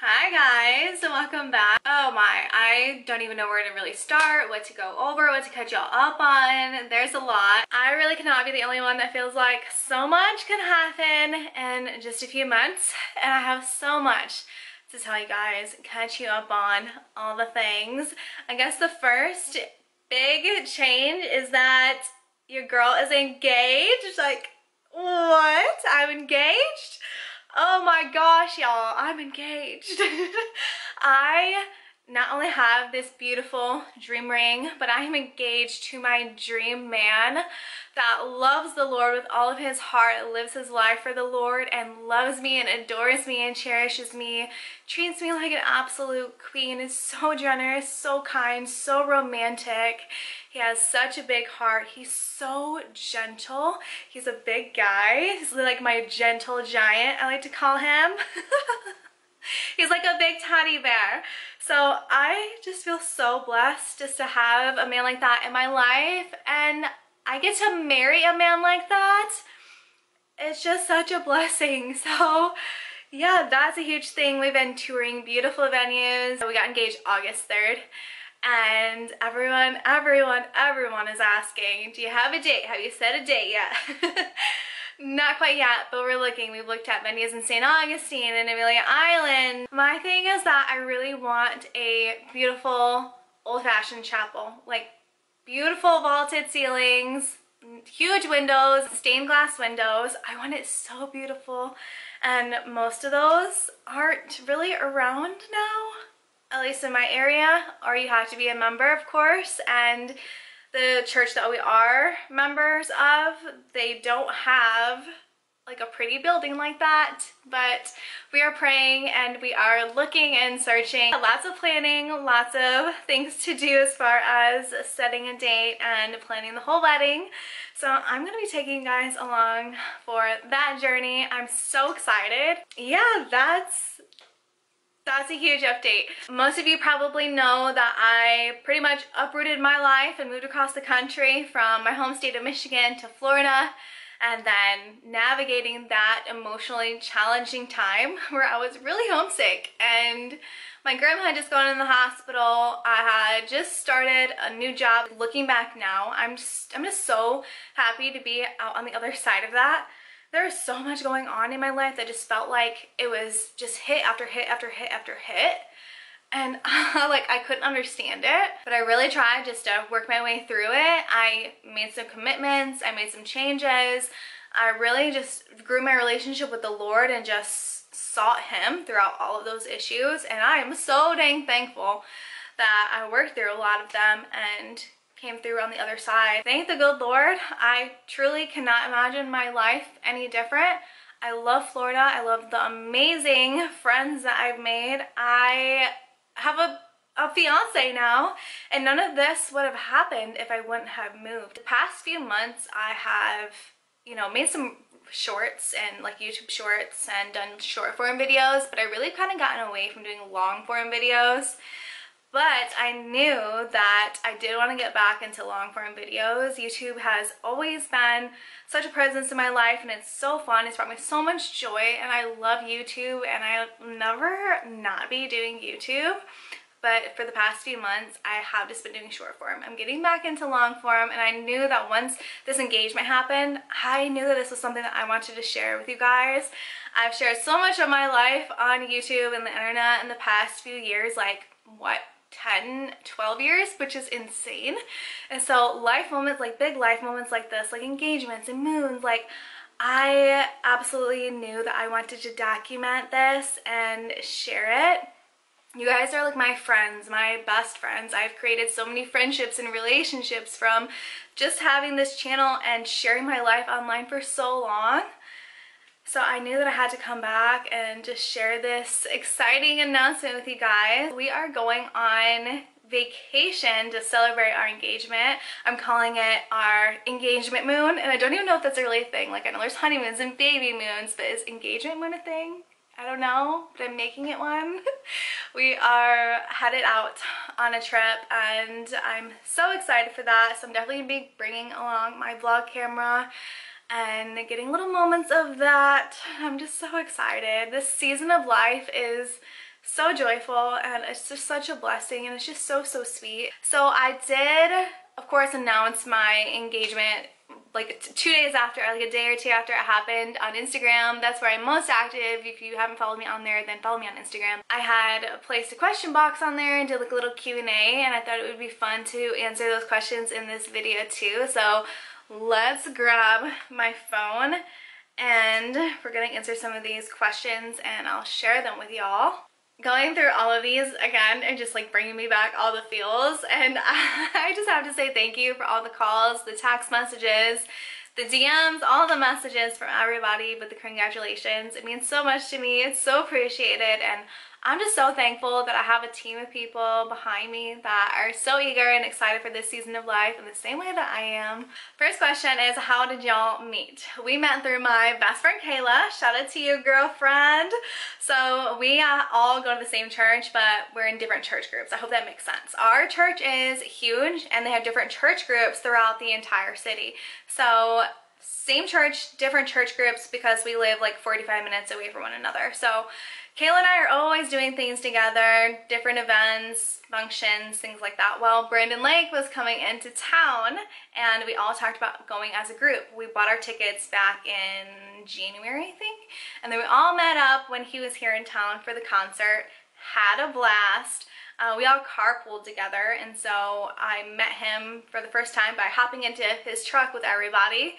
Hi guys, and welcome back. Oh my, I don't even know where to really start, what to go over, what to catch y'all up on. There's a lot. I really cannot be the only one that feels like so much can happen in just a few months and I have so much to tell you guys, catch you up on all the things. I guess the first big change is that your girl is engaged. Like, what? I'm engaged? Oh my gosh, y'all, I'm engaged. I not only have this beautiful dream ring, but I am engaged to my dream man that loves the Lord with all of his heart, lives his life for the Lord, and loves me and adores me and cherishes me, treats me like an absolute queen, is so generous, so kind, so romantic. He has such a big heart. He's so gentle. He's a big guy. He's like my gentle giant, I like to call him. He's like a big teddy bear. So I just feel so blessed just to have a man like that in my life and I get to marry a man like that. It's just such a blessing. So yeah, that's a huge thing. We've been touring beautiful venues. We got engaged August 3rd and everyone, everyone, everyone is asking, do you have a date? Have you set a date yet? Not quite yet, but we're looking. We've looked at venues in St. Augustine and Amelia Island. My thing is that I really want a beautiful old-fashioned chapel. Like beautiful vaulted ceilings, huge windows, stained glass windows. I want it so beautiful. And most of those aren't really around now, at least in my area, or you have to be a member, of course. And the church that we are members of, they don't have like a pretty building like that but we are praying and we are looking and searching. Lots of planning lots of things to do as far as setting a date and planning the whole wedding. So I'm gonna be taking you guys along for that journey. I'm so excited. Yeah that's that's a huge update. Most of you probably know that I pretty much uprooted my life and moved across the country from my home state of Michigan to Florida and then navigating that emotionally challenging time where I was really homesick and my grandma had just gone in the hospital. I had just started a new job. Looking back now, I'm just I'm just so happy to be out on the other side of that there was so much going on in my life that just felt like it was just hit after hit after hit after hit. And like I couldn't understand it but I really tried just to work my way through it. I made some commitments I made some changes. I really just grew my relationship with the Lord and just sought him throughout all of those issues. And I am so dang thankful that I worked through a lot of them and came through on the other side. Thank the good Lord. I truly cannot imagine my life any different. I love Florida. I love the amazing friends that I've made. I have a, a fiance now and none of this would have happened if I wouldn't have moved. The past few months I have, you know, made some shorts and like YouTube shorts and done short form videos, but I really kind of gotten away from doing long form videos. But I knew that I did want to get back into long form videos. YouTube has always been such a presence in my life and it's so fun. It's brought me so much joy and I love YouTube and I'll never not be doing YouTube. But for the past few months, I have just been doing short form. I'm getting back into long form and I knew that once this engagement happened, I knew that this was something that I wanted to share with you guys. I've shared so much of my life on YouTube and the internet in the past few years, like what, 10, 12 years, which is insane. And so life moments, like big life moments like this, like engagements and moons, like I absolutely knew that I wanted to document this and share it. You guys are like my friends, my best friends. I've created so many friendships and relationships from just having this channel and sharing my life online for so long. So I knew that I had to come back and just share this exciting announcement with you guys. We are going on vacation to celebrate our engagement. I'm calling it our engagement moon and I don't even know if that's a really thing. Like I know there's honeymoons and baby moons, but is engagement moon a thing? I don't know, but I'm making it one. we are headed out on a trip and I'm so excited for that. So I'm definitely gonna be bringing along my vlog camera and getting little moments of that. I'm just so excited. This season of life is so joyful and it's just such a blessing and it's just so so sweet so i did of course announce my engagement like two days after, like a day or two after it happened on Instagram. That's where I'm most active. If you haven't followed me on there, then follow me on Instagram. I had placed a question box on there and did like a little Q&A and I thought it would be fun to answer those questions in this video too. So let's grab my phone and we're gonna answer some of these questions and I'll share them with y'all going through all of these again and just like bringing me back all the feels and I just have to say thank you for all the calls, the text messages, the DMs, all the messages from everybody with the congratulations. It means so much to me. It's so appreciated and I'm just so thankful that I have a team of people behind me that are so eager and excited for this season of life in the same way that I am. First question is, how did y'all meet? We met through my best friend Kayla. Shout out to you, girlfriend. So we uh, all go to the same church, but we're in different church groups. I hope that makes sense. Our church is huge and they have different church groups throughout the entire city. So same church, different church groups because we live like 45 minutes away from one another. So Kayla and I are always doing things together, different events, functions, things like that. Well, Brandon Lake was coming into town and we all talked about going as a group. We bought our tickets back in January, I think. And then we all met up when he was here in town for the concert, had a blast. Uh, we all carpooled together and so I met him for the first time by hopping into his truck with everybody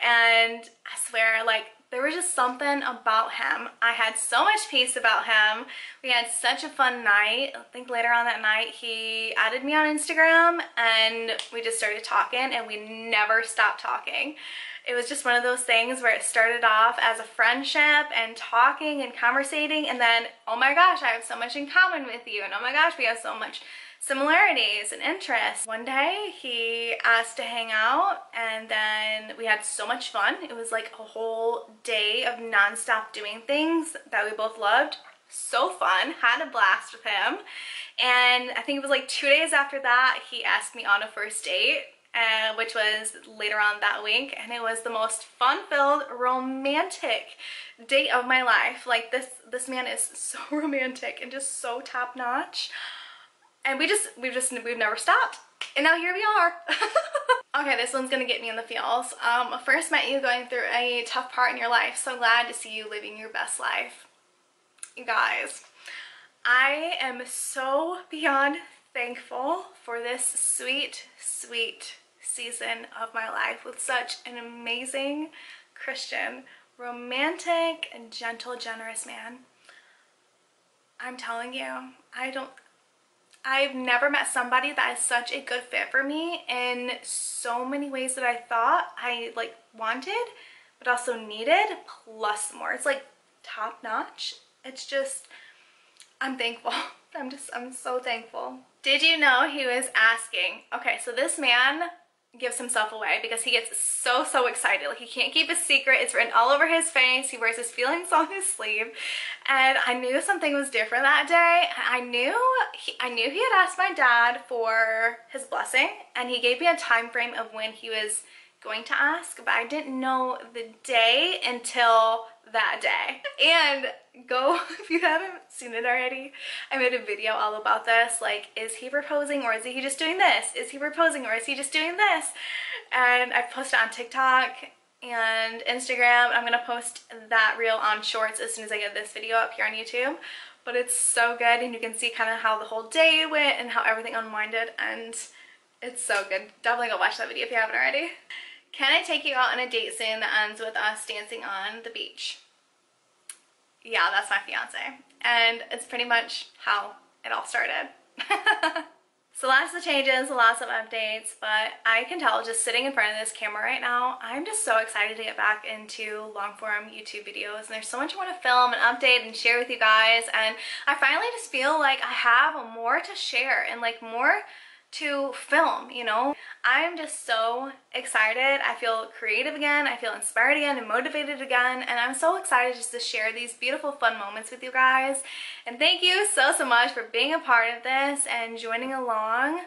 and I swear like there was just something about him. I had so much peace about him. We had such a fun night. I think later on that night he added me on Instagram and we just started talking and we never stopped talking. It was just one of those things where it started off as a friendship and talking and conversating and then, oh my gosh, I have so much in common with you and oh my gosh, we have so much similarities and interests. One day he asked to hang out and then we had so much fun. It was like a whole day of nonstop doing things that we both loved. So fun, had a blast with him. And I think it was like two days after that, he asked me on a first date uh, which was later on that week and it was the most fun-filled romantic date of my life like this this man is so romantic and just so top-notch and we just we've just we've never stopped. And now here we are. Okay this one's gonna get me in the feels. Um first met you going through a tough part in your life. So glad to see you living your best life. You guys i am so beyond thankful for this sweet sweet season of my life with such an amazing christian romantic and gentle generous man. I'm telling you i don't I've never met somebody that is such a good fit for me in so many ways that I thought I like wanted, but also needed, plus more. It's like top notch. It's just, I'm thankful. I'm just, I'm so thankful. Did you know he was asking? Okay, so this man gives himself away because he gets so so excited. Like he can't keep a secret. It's written all over his face. He wears his feelings on his sleeve. And I knew something was different that day. I knew he, I knew he had asked my dad for his blessing and he gave me a time frame of when he was going to ask but I didn't know the day until that day. And go if you haven't seen it already i made a video all about this like is he proposing or is he just doing this? Is he proposing or is he just doing this? And i posted on tiktok and instagram. I'm gonna post that reel on shorts as soon as i get this video up here on youtube. But it's so good and you can see kind of how the whole day went and how everything unwinded and it's so good. Definitely go watch that video if you haven't already. Can I take you out on a date soon that ends with us dancing on the beach? Yeah, that's my fiance. And it's pretty much how it all started. so lots of changes, lots of updates, but I can tell just sitting in front of this camera right now, I'm just so excited to get back into long form YouTube videos. And there's so much I want to film and update and share with you guys. And I finally just feel like I have more to share and like more to film, you know? I'm just so excited. I feel creative again. I feel inspired again and motivated again. And I'm so excited just to share these beautiful fun moments with you guys. And thank you so, so much for being a part of this and joining along.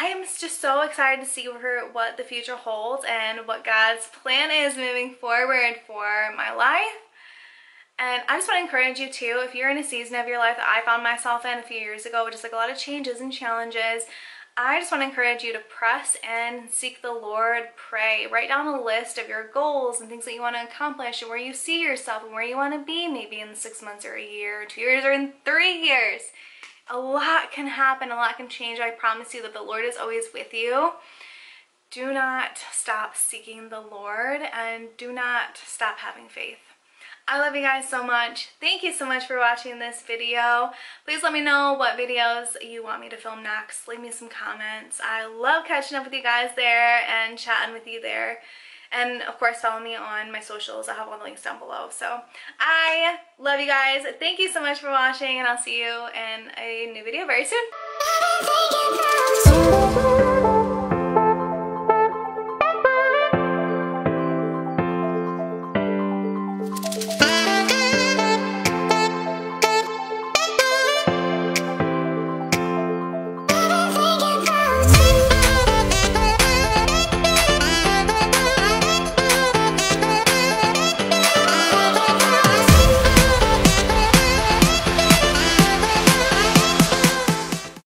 I am just so excited to see what the future holds and what God's plan is moving forward for my life And I just want to encourage you too, if you're in a season of your life that I found myself in a few years ago, with just like a lot of changes and challenges, I just want to encourage you to press and seek the Lord, pray, write down a list of your goals and things that you want to accomplish and where you see yourself and where you want to be maybe in six months or a year, two years or in three years. A lot can happen, a lot can change. I promise you that the Lord is always with you. Do not stop seeking the Lord and do not stop having faith. I love you guys so much. Thank you so much for watching this video. Please let me know what videos you want me to film next. Leave me some comments. I love catching up with you guys there and chatting with you there. And of course, follow me on my socials. I have all the links down below. So I love you guys. Thank you so much for watching and I'll see you in a new video very soon.